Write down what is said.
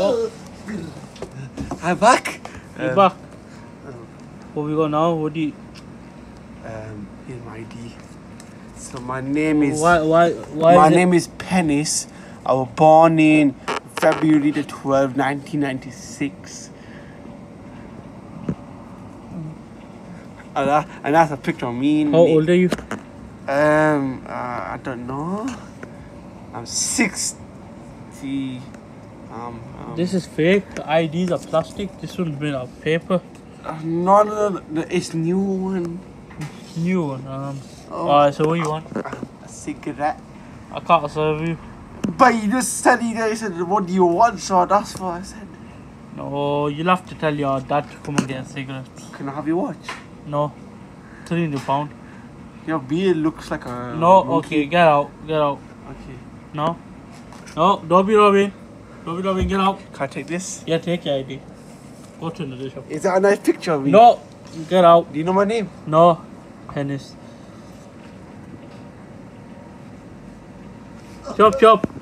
Oh, I'm back. you Um, back. What we got now? What do you? Um, here's my ID. So my name is. Why? Why? Why? my is name is Penis. I was born in February the 12th, 1996. And, that, and that's a picture of me. How me. old are you? Um, uh, I don't know. I'm 60. Um, um, This is fake. The IDs are plastic. This one's made of paper. uh, no, no, no, no, it's new one. New one. Um. Oh. Alright. So what do you want? A cigarette. I can't serve you. But you just said you guys said, what do you want? So that's what I said. No, you'll have to tell your dad to come and get a cigarette. Can I have your watch? No. Three hundred pound. Your beard looks like a. No. monkey. Okay. Get out. Get out. Okay. No. No. Don't be Robin. Robin. Get out. Can I take this? Yeah. Take your ID. Go to another shop. Is that a nice picture of me? No. Get out. Do you know my name? No. Penis. Chop chop.